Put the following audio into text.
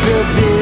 to be